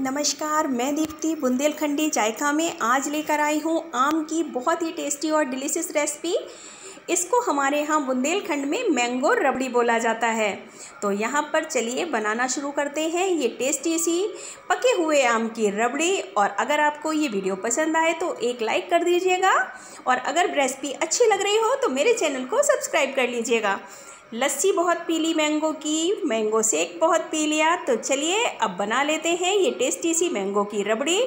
नमस्कार, मैं दीप्ति बुंदेलखंडी जायका में आज लेकर आई हूँ आम की बहुत ही टेस्टी और डिलीशियस रेसिपी। इसको हमारे यहाँ बुंदेलखंड में मैंगो रबड़ी बोला जाता है। तो यहाँ पर चलिए बनाना शुरू करते हैं। ये टेस्टी सी पके हुए आम की रबड़ी और अगर आपको ये वीडियो पसंद आए तो एक लाइक कर दीजिएगा और अगर रेसिपी अच्छी लग रही हो तो मेरे चैनल को सब्सक्राइब कर लीजिएगा। लस्सी बहुत पी ली मैंगो की, मैंगो सेक बहुत पी लिया। तो चलिए, अब बना लेते हैं ये टेस्टी सी मैंगो की रबड़ी।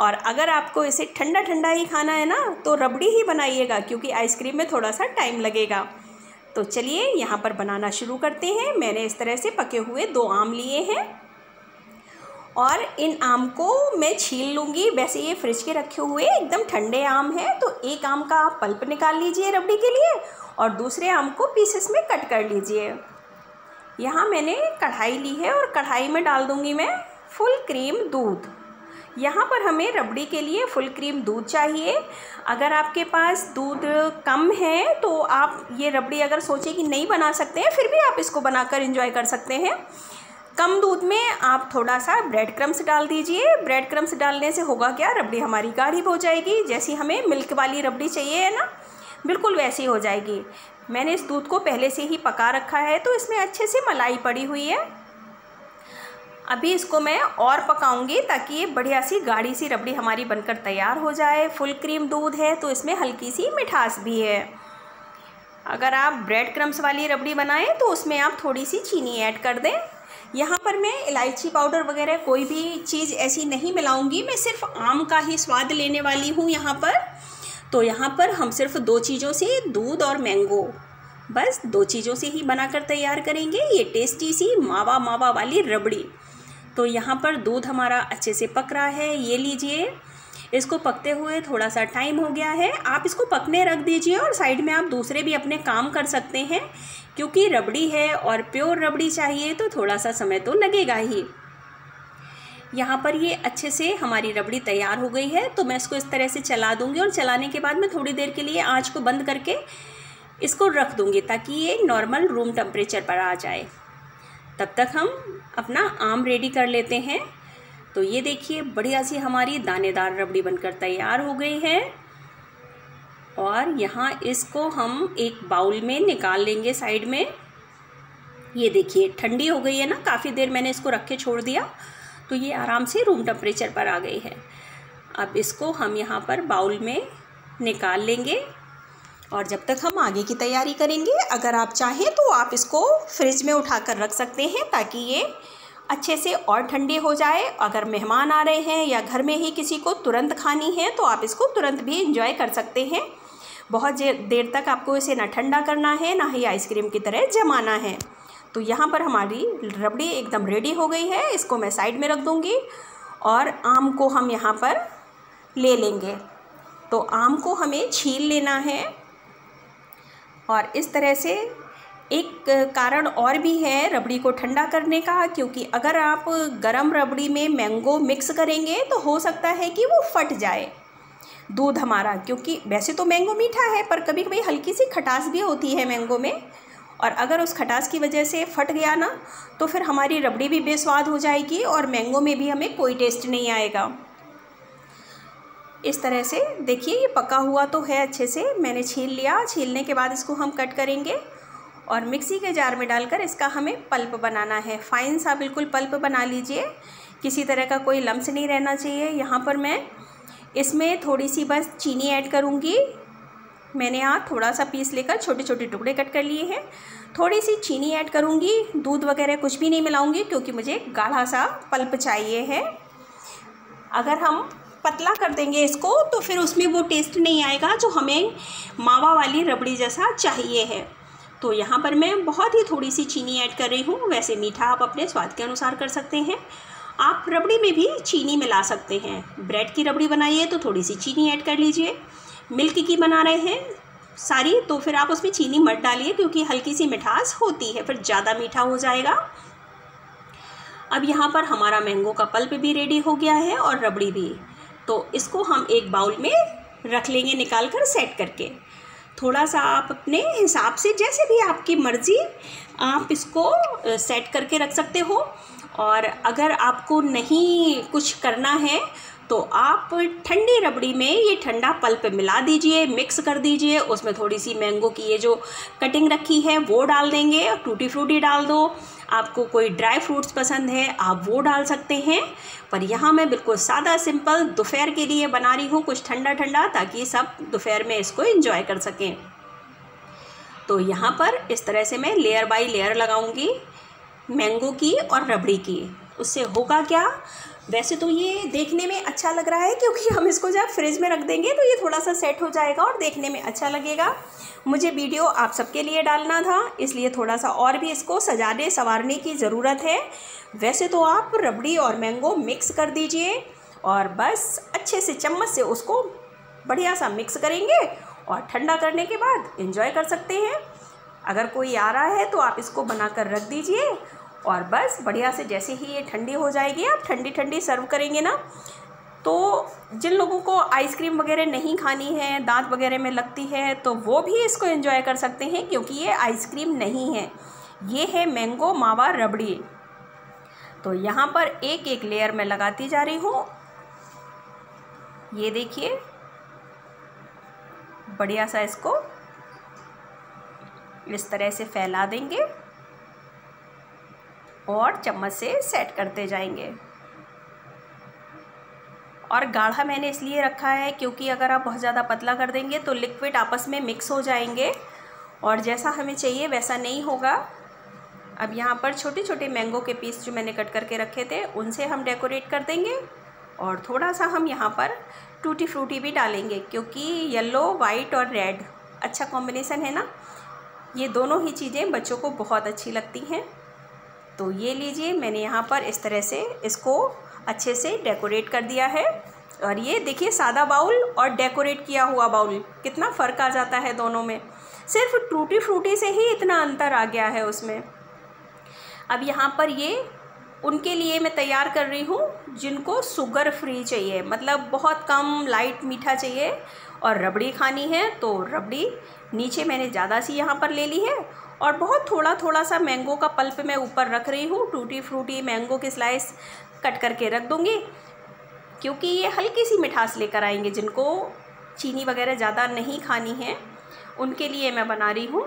और अगर आपको इसे ठंडा ठंडा ही खाना है ना तो रबड़ी ही बनाइएगा, क्योंकि आइसक्रीम में थोड़ा सा टाइम लगेगा। तो चलिए, यहाँ पर बनाना शुरू करते हैं। मैंने इस तरह से पके हुए दो आम लिए हैं। और इन आम को मैं छील लूँगी। वैसे ये फ्रिज के रखे हुए एकदम ठंडे आम हैं तो एक आम का आप पल्प निकाल लीजिए रबड़ी के लिए और दूसरे आम को पीसेस में कट कर लीजिए। यहाँ मैंने कढ़ाई ली है और कढ़ाई में डाल दूँगी मैं फुल क्रीम दूध। यहाँ पर हमें रबड़ी के लिए फुल क्रीम दूध चाहिए। अगर आपके पास दूध कम है तो आप ये रबड़ी अगर सोचें कि नहीं बना सकते हैं, फिर भी आप इसको बनाकर इंजॉय कर सकते हैं। कम दूध में आप थोड़ा सा ब्रेड क्रम्स डाल दीजिए। ब्रेड क्रम्स डालने से होगा क्या? रबड़ी हमारी गाढ़ी हो जाएगी, जैसी हमें मिल्क वाली रबड़ी चाहिए, है ना? बिल्कुल वैसी हो जाएगी। मैंने इस दूध को पहले से ही पका रखा है तो इसमें अच्छे से मलाई पड़ी हुई है। अभी इसको मैं और पकाऊँगी ताकि ये बढ़िया सी गाढ़ी सी रबड़ी हमारी बनकर तैयार हो जाए। फुल क्रीम दूध है तो इसमें हल्की सी मिठास भी है। अगर आप ब्रेड क्रम्स वाली रबड़ी बनाएँ तो उसमें आप थोड़ी सी चीनी ऐड कर दें। यहाँ पर मैं इलायची पाउडर वगैरह कोई भी चीज़ ऐसी नहीं मिलाऊँगी। मैं सिर्फ़ आम का ही स्वाद लेने वाली हूँ यहाँ पर। तो यहाँ पर हम सिर्फ़ दो चीज़ों से, दूध और मैंगो, बस दो चीज़ों से ही बनाकर तैयार करेंगे। ये टेस्टी सी मावा मावा वाली रबड़ी। तो यहाँ पर दूध हमारा अच्छे से पक रहा है। ये लीजिए। इसको पकते हुए थोड़ा सा टाइम हो गया है। आप इसको पकने रख दीजिए और साइड में आप दूसरे भी अपने काम कर सकते हैं। क्योंकि रबड़ी है और प्योर रबड़ी चाहिए तो थोड़ा सा समय तो लगेगा ही। यहाँ पर ये अच्छे से हमारी रबड़ी तैयार हो गई है। तो मैं इसको इस तरह से चला दूँगी और चलाने के बाद मैं थोड़ी देर के लिए आँच को बंद करके इसको रख दूँगी ताकि ये नॉर्मल रूम टेम्परेचर पर आ जाए। तब तक हम अपना आम रेडी कर लेते हैं। तो ये देखिए, बढ़िया सी हमारी दानेदार रबड़ी बनकर तैयार हो गई है। और यहाँ इसको हम एक बाउल में निकाल लेंगे साइड में। ये देखिए, ठंडी हो गई है ना, काफ़ी देर मैंने इसको रख के छोड़ दिया तो ये आराम से रूम टेम्परेचर पर आ गई है। अब इसको हम यहाँ पर बाउल में निकाल लेंगे। और जब तक हम आगे की तैयारी करेंगे, अगर आप चाहें तो आप इसको फ्रिज में उठा कर रख सकते हैं ताकि ये अच्छे से और ठंडे हो जाए। अगर मेहमान आ रहे हैं या घर में ही किसी को तुरंत खानी है तो आप इसको तुरंत भी इंजॉय कर सकते हैं। बहुत देर तक आपको इसे ना ठंडा करना है, ना ही आइसक्रीम की तरह जमाना है। तो यहाँ पर हमारी रबड़ी एकदम रेडी हो गई है। इसको मैं साइड में रख दूँगी और आम को हम यहाँ पर ले लेंगे। तो आम को हमें छील लेना है और इस तरह से एक कारण और भी है रबड़ी को ठंडा करने का, क्योंकि अगर आप गरम रबड़ी में मैंगो मिक्स करेंगे तो हो सकता है कि वो फट जाए। दूध हमारा, क्योंकि वैसे तो मैंगो मीठा है, पर कभी कभी हल्की सी खटास भी होती है मैंगो में। और अगर उस खटास की वजह से फट गया ना तो फिर हमारी रबड़ी भी बेस्वाद हो जाएगी और मैंगो में भी हमें कोई टेस्ट नहीं आएगा। इस तरह से देखिए, ये पका हुआ तो है अच्छे से, मैंने छील लिया, छीलने के बाद इसको हम कट करेंगे। और मिक्सी के जार में डालकर इसका हमें पल्प बनाना है। फाइन सा बिल्कुल पल्प बना लीजिए। किसी तरह का कोई लम्स नहीं रहना चाहिए। यहाँ पर मैं इसमें थोड़ी सी बस चीनी ऐड करूँगी। मैंने यहाँ थोड़ा सा पीस लेकर छोटे छोटे टुकड़े कट कर लिए हैं। थोड़ी सी चीनी ऐड करूँगी। दूध वगैरह कुछ भी नहीं मिलाऊँगी क्योंकि मुझे गाढ़ा सा पल्प चाहिए है। अगर हम पतला कर देंगे इसको तो फिर उसमें वो टेस्ट नहीं आएगा जो हमें मावा वाली रबड़ी जैसा चाहिए है। तो यहाँ पर मैं बहुत ही थोड़ी सी चीनी ऐड कर रही हूँ। वैसे मीठा आप अपने स्वाद के अनुसार कर सकते हैं। आप रबड़ी में भी चीनी मिला सकते हैं। ब्रेड की रबड़ी बनाइए तो थोड़ी सी चीनी ऐड कर लीजिए। मिल्क की बना रहे हैं सारी तो फिर आप उसमें चीनी मत डालिए क्योंकि हल्की सी मिठास होती है, फिर ज़्यादा मीठा हो जाएगा। अब यहाँ पर हमारा मैंगो का पल्प भी रेडी हो गया है और रबड़ी भी। तो इसको हम एक बाउल में रख लेंगे निकाल कर सेट करके। थोड़ा सा आप अपने हिसाब से जैसे भी आपकी मर्ज़ी, आप इसको सेट करके रख सकते हो। और अगर आपको नहीं कुछ करना है तो आप ठंडी रबड़ी में ये ठंडा पल्प मिला दीजिए मिक्स कर दीजिए, उसमें थोड़ी सी मैंगो की ये जो कटिंग रखी है, वो डाल देंगे, टूटी फ्रूटी डाल दो। आपको कोई ड्राई फ्रूट्स पसंद है, आप वो डाल सकते हैं। पर यहाँ मैं बिल्कुल सादा सिंपल दोपहर के लिए बना रही हूँ, कुछ ठंडा ठंडा ताकि सब दोपहर में इसको इंजॉय कर सकें। तो यहाँ पर इस तरह से मैं लेयर बाई लेयर लगाऊँगी मैंगो की और रबड़ी की। उससे होगा क्या? वैसे तो ये देखने में अच्छा लग रहा है क्योंकि हम इसको जब फ्रिज में रख देंगे तो ये थोड़ा सा सेट हो जाएगा और देखने में अच्छा लगेगा। मुझे वीडियो आप सबके लिए डालना था, इसलिए थोड़ा सा और भी इसको सजाने, संवारने की ज़रूरत है। वैसे तो आप रबड़ी और मैंगो मिक्स कर दीजिए और बस अच्छे से चम्मच से उसको बढ़िया सा मिक्स करेंगे और ठंडा करने के बाद इंजॉय कर सकते हैं। अगर कोई आ रहा है तो आप इसको बना कर रख दीजिए। और बस बढ़िया से जैसे ही ये ठंडी हो जाएगी, आप ठंडी ठंडी सर्व करेंगे ना तो जिन लोगों को आइसक्रीम वगैरह नहीं खानी है, दांत वगैरह में लगती है तो वो भी इसको एंजॉय कर सकते हैं क्योंकि ये आइसक्रीम नहीं है। ये है मैंगो मावा रबड़ी। तो यहाँ पर एक एक लेयर में लगाती जा रही हूँ। ये देखिए, बढ़िया सा इसको इस तरह से फैला देंगे। और चम्मच से सेट करते जाएँगे। और गाढ़ा मैंने इसलिए रखा है क्योंकि अगर आप बहुत ज़्यादा पतला कर देंगे तो लिक्विड आपस में मिक्स हो जाएँगे। और जैसा हमें चाहिए वैसा नहीं होगा। अब यहाँ पर छोटे छोटे मैंगो के पीस जो मैंने कट करके रखे थे, उनसे हम डेकोरेट कर देंगे। और थोड़ा सा हम यहाँ पर टूटी फ्रूटी भी डालेंगे क्योंकि येलो वाइट और रेड अच्छा कॉम्बिनेसन है ना? ये दोनों ही चीज़ें बच्चों को बहुत अच्छी लगती हैं। तो ये लीजिए, मैंने यहाँ पर इस तरह से इसको अच्छे से डेकोरेट कर दिया है। और ये देखिए, सादा बाउल और डेकोरेट किया हुआ बाउल, कितना फ़र्क आ जाता है दोनों में। सिर्फ़ टूटी फ्रूटी से ही इतना अंतर आ गया है उसमें। अब यहाँ पर ये उनके लिए मैं तैयार कर रही हूँ, जिनको शुगर फ्री चाहिए मतलब बहुत कम लाइट मीठा चाहिए। और रबड़ी खानी है तो रबड़ी नीचे मैंने ज़्यादा सी यहाँ पर ले ली है और बहुत थोड़ा थोड़ा सा मैंगो का पल्प मैं ऊपर रख रही हूँ, टूटी फ्रूटी मैंगो की स्लाइस कट करके रख दूँगी, क्योंकि ये हल्की सी मिठास लेकर आएँगे जिनको चीनी वगैरह ज़्यादा नहीं खानी है, उनके लिए मैं बना रही हूँ।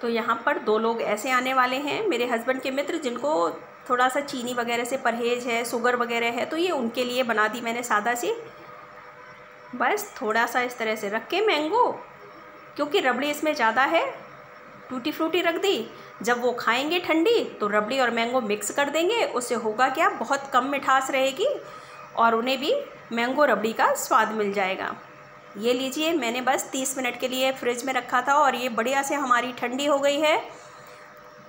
तो यहाँ पर दो लोग ऐसे आने वाले हैं, मेरे हस्बैंड के मित्र जिनको थोड़ा सा चीनी वगैरह से परहेज़ है, शुगर वगैरह है तो ये उनके लिए बना दी मैंने सादा सी। बस थोड़ा सा इस तरह से रख के मैंगो, क्योंकि रबड़ी इसमें ज़्यादा है। टूटी फ्रूटी रख दी, जब वो खाएँगे ठंडी तो रबड़ी और मैंगो मिक्स कर देंगे, उससे होगा क्या? बहुत कम मिठास रहेगी, और उन्हें भी मैंगो रबड़ी का स्वाद मिल जाएगा। ये लीजिए, मैंने बस तीस मिनट के लिए फ्रिज में रखा था, और ये बढ़िया से हमारी ठंडी हो गई है।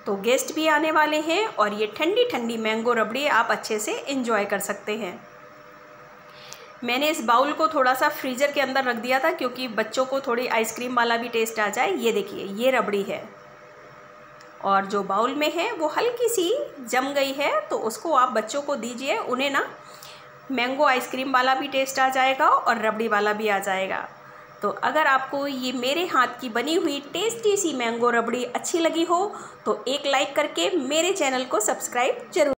तो गेस्ट भी आने वाले हैं, और ये ठंडी ठंडी मैंगो रबड़ी आप अच्छे से इंजॉय कर सकते हैं। मैंने इस बाउल को थोड़ा सा फ्रीज़र के अंदर रख दिया था क्योंकि बच्चों को थोड़ी आइसक्रीम वाला भी टेस्ट आ जाए। ये देखिए, ये रबड़ी है। और जो बाउल में है, वो हल्की सी जम गई है तो उसको आप बच्चों को दीजिए। उन्हें ना मैंगो आइसक्रीम वाला भी टेस्ट आ जाएगा और रबड़ी वाला भी आ जाएगा। तो अगर आपको ये मेरे हाथ की बनी हुई टेस्टी सी मैंगो रबड़ी अच्छी लगी हो तो एक लाइक करके मेरे चैनल को सब्सक्राइब ज़रूर